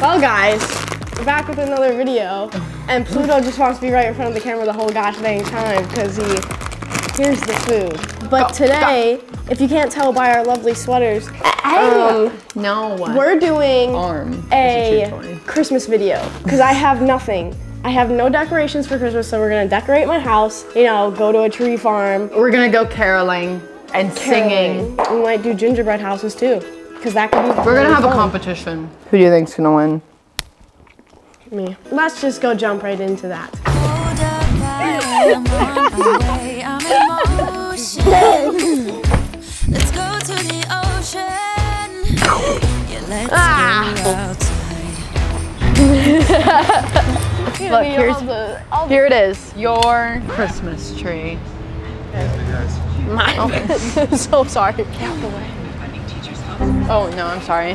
Well, guys, we're back with another video, and Pluto just wants to be right in front of the camera the whole gosh dang time because he hears the food. But today, if you can't tell by our lovely sweaters, um, No. we're doing arm. a Christmas video because I have nothing. I have no decorations for Christmas, so we're gonna decorate my house. You know, go to a tree farm, We're gonna go caroling and singing. We might do gingerbread houses too, because that could be. We're gonna have a competition. Who do you think's gonna win? Me. Let's just go jump right into that. Hold up, I am on my way. I'm in motion. Let's go to the ocean. Yeah, let's go outside. Look, here's here it is. Your Christmas tree. My. so sorry. Oh no, I'm sorry.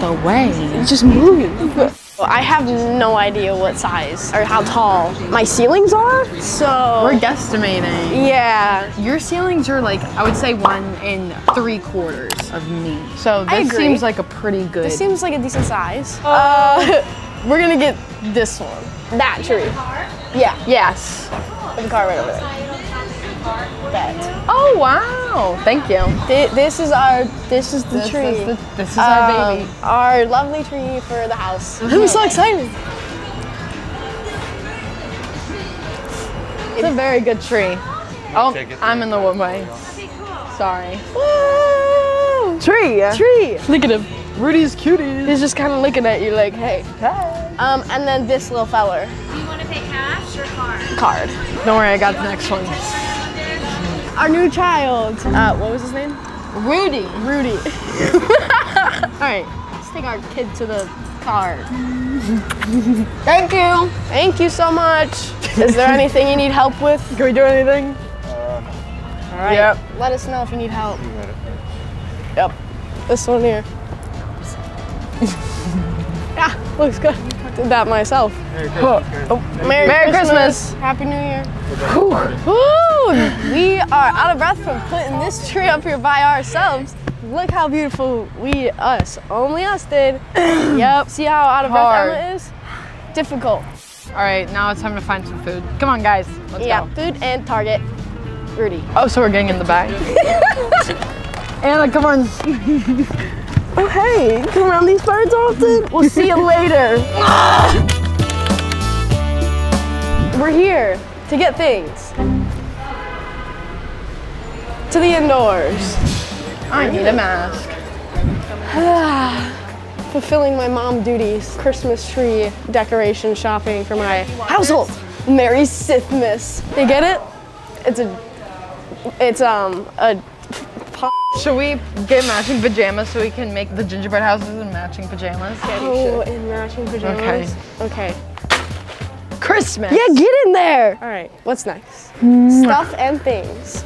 The way. Just move. I have no idea what size or how tall my ceilings are. So We're guesstimating. yeah. Your ceilings are like I would say one and three quarters of me. So this seems like a pretty good. This seems like a decent size. Uh, we're gonna get this one. That tree. Yeah. yes. With the car right over there. That. Oh wow! Thank you. Thi- This is our. This is the This tree. is, the, this is our Um, baby. Our lovely tree for the house. I'm so excited. It's a very good tree. Oh, I'm in the one way. Sorry. Woo! Tree. Tree. Look at him. Rudy's cuties. He's just kind of looking at you like, hey. Um, and then this little feller. Do you want to pay cash or card? Card. Don't worry, I got the next one. Our new child. Uh, what was his name? Rudy. Rudy. All right, let's take our kid to the car. Thank you. Thank you so much. Is there anything you need help with? Can we do anything? All right. Yep. Let us know if you need help. Yep. This one here. yeah, looks good. Did that myself. Oh, Merry, Merry Christmas. Happy New Year. Woo! We are out of breath from putting this tree up here by ourselves. Look how beautiful we, us, only us did. yep. See how out of breath Hard. Emma is? Difficult. All right, now it's time to find some food. Come on, guys. Let's Yeah, go. food and Target. Rudy. Oh, so we're getting in the bag. Anna, come on. Oh, hey, come around these birds often? We'll see you later. We're here to get things. To the indoors. I need a mask. Fulfilling my mom duties. Christmas tree decoration shopping for my household. Merry Sithmas. You get it? It's a, it's um, a Should we get matching pajamas so we can make the gingerbread houses in matching pajamas? Oh, in oh, matching pajamas. Okay. Christmas. Yeah, get in there. All right, what's next? Mm. Stuff and things.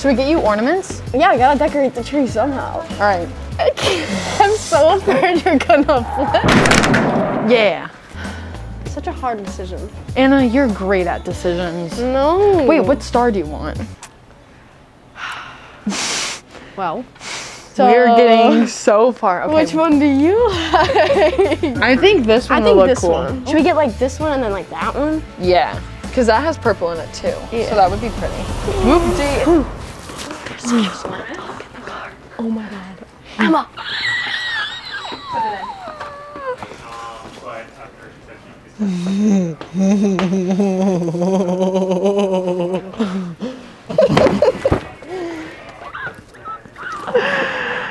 Should we get you ornaments? Yeah, I gotta decorate the tree somehow. All right. I'm so afraid you're gonna flip. Yeah. Such a hard decision. Anna, you're great at decisions. No. Wait, what star do you want? Well, We're getting so far. Okay. which one do you like? I think this one I will think look this cool. one. Should we get like this one and then like that one? Yeah, because that has purple in it too. Yeah. So that would be pretty. Whoopsie. Oh my god. Emma.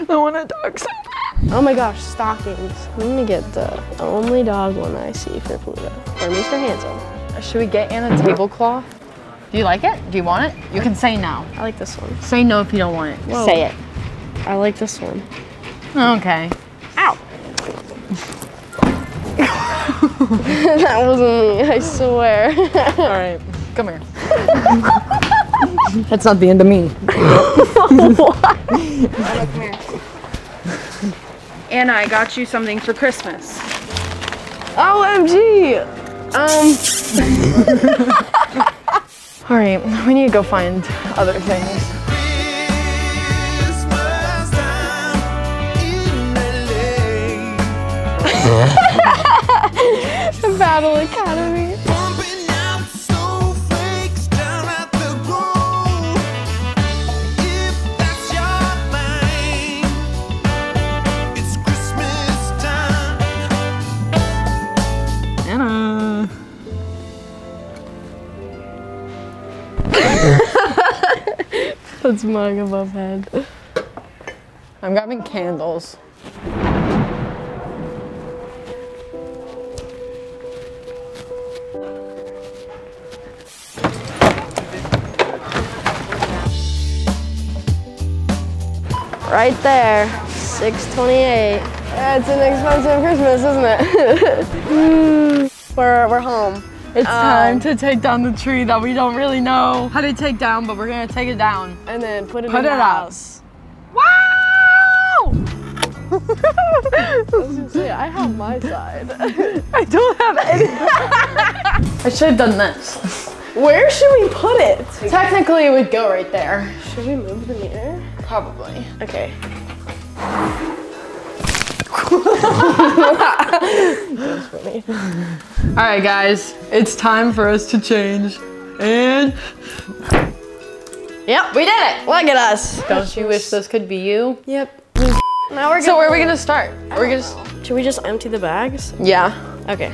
I want a dog. so bad. Gosh, stockings. I'm gonna get the only dog one I see for Pluto. Or Mr. Handsome. Should we get Anna a tablecloth? Do you like it? Do you want it? You can say no. I like this one. Say no if you don't want it. Whoa. Say it. I like this one. Okay. Ow! that wasn't me, I swear. All right. Come here. That's not the end of me. Anna, I got you something for Christmas. OMG! Um, All right, we need to go find other things. Christmas time in LA. Battle Academy. Pumping That's mug above head. I'm grabbing candles. Right there, 628. It's an expensive Christmas, isn't it? we're, we're home. It's um, time to take down the tree that we don't really know how to take down, but we're gonna take it down. And then put it Put in it the up. house. Wow! Say, I have my side. I don't have any. I should have done this. Where should we put it? Technically, it would go right there. Should we move the mirror? Probably. Okay. All right, guys, it's time for us to change. And Yep, we did it. Look at us. don't you wish this could be you? Yep. Now we're So where are we gonna start? We're gonna. s- Should we just empty the bags? Yeah. Okay.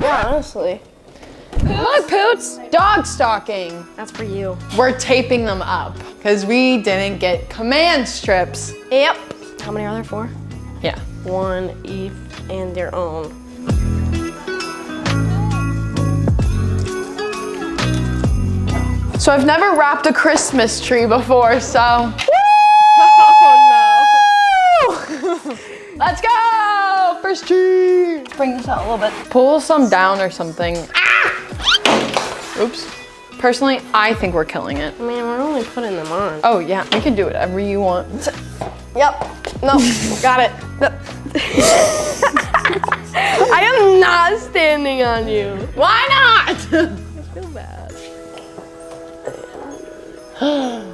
Yeah, honestly. Look, Poots! Dog stalking. That's for you. We're taping them up because we didn't get command strips. Yep. How many are there? Four? Yeah. One each and their own. So I've never wrapped a Christmas tree before, so. Oh no. Let's go! First tree! Bring this out a little bit. Pull some down or something. Oops. Personally, I think we're killing it. I mean, we're only putting them on. Oh yeah, we can do whatever you want. Yep. No, got it. Yep. I am not standing on you. Why not? I feel bad.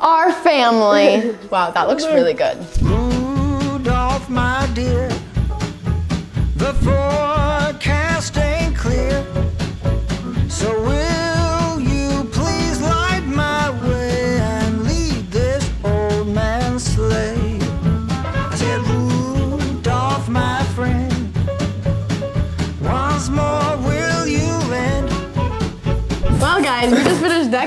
Our family. Wow, that looks really good.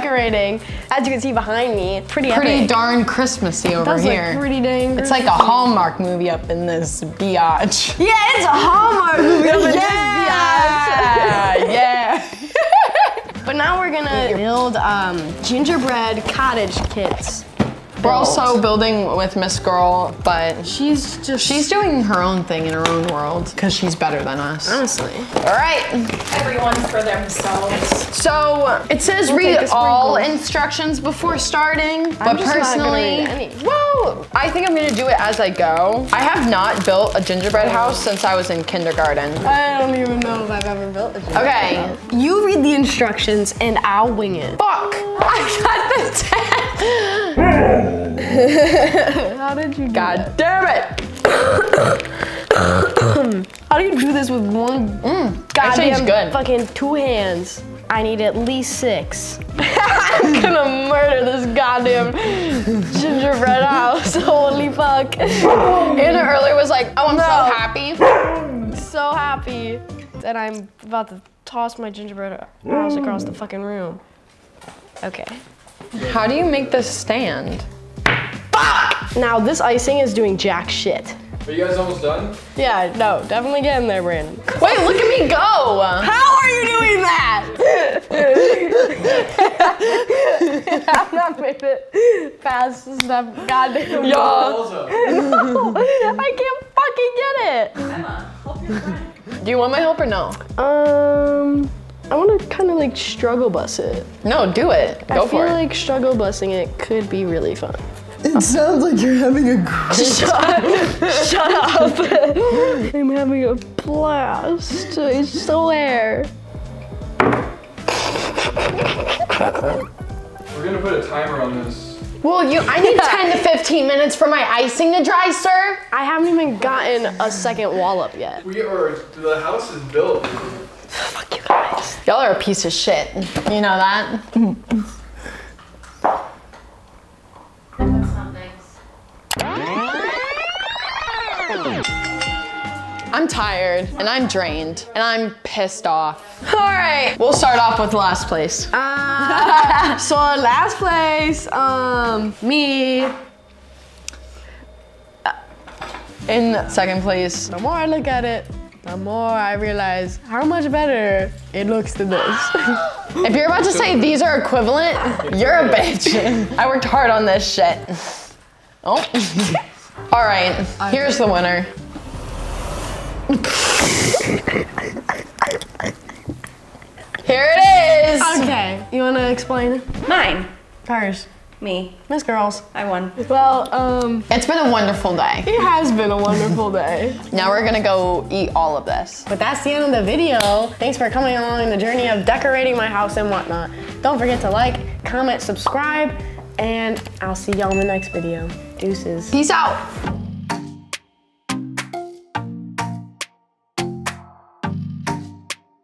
Decorating. As you can see behind me, pretty Pretty epic. darn Christmassy over here. pretty dang. it's like a Hallmark movie up in this biatch. Yeah, it's a Hallmark movie. up in this Yeah, yeah. But now we're gonna build um, gingerbread cottage kits. We're also building with Miss Girl, but She's just. she's doing her own thing in her own world because she's better than us. honestly. All right. Everyone for themselves. So it says We'll read take all instructions before starting, but just not personally, read any. well, I think I'm gonna do it as I go. I have not built a gingerbread house since I was in kindergarten. I don't even know if I've ever built a gingerbread Okay. house. Okay. You read the instructions and I'll wing it. Fuck! I got the 10! How did you do God damn it! How do you do this with one mm. it's goddamn good. fucking two hands? I need at least six. I'm gonna murder this goddamn gingerbread house. Holy fuck. Anna earlier was like, oh, I'm No. so happy. so happy that I'm about to toss my gingerbread house across the fucking room. Okay. How do you make this stand? Now this icing is doing jack shit. Are you guys almost done? Yeah, no, definitely get in there, Brandon. Wait, look at me go! How are you doing that? I've not made it past that goddamn. Yeah. Also, I can't fucking get it. Help you guys. Do you want my help or no? Um, I want to kind of like struggle bus it. No, do it. Go I for feel like struggle busing it could be really fun. It sounds like you're having a great Shut up! I'm having a blast. I swear. We're gonna put a timer on this. Well, you, I need 10 to 15 minutes for my icing to dry, sir. I haven't even gotten a second wallop yet. We are. The house is built. Fuck you guys. Y'all are a piece of shit. You know that? I'm tired and I'm drained and I'm pissed off. All right, we'll start off with last place. Uh, so last place, um, me. In second place, The more I look at it, the more I realize how much better it looks than this. if you're about to say these are equivalent, you're a bitch. I worked hard on this shit. Oh. All right, here's the winner. Here it is. okay, you wanna explain? Mine. Hers. Me. Miss Girls. I won. Well, um, It's been a wonderful day. it has been a wonderful day. Now we're gonna go eat all of this. But that's the end of the video. Thanks for coming along in the journey of decorating my house and whatnot. Don't forget to like, comment, subscribe, and I'll see y'all in the next video. Deuces. Peace out.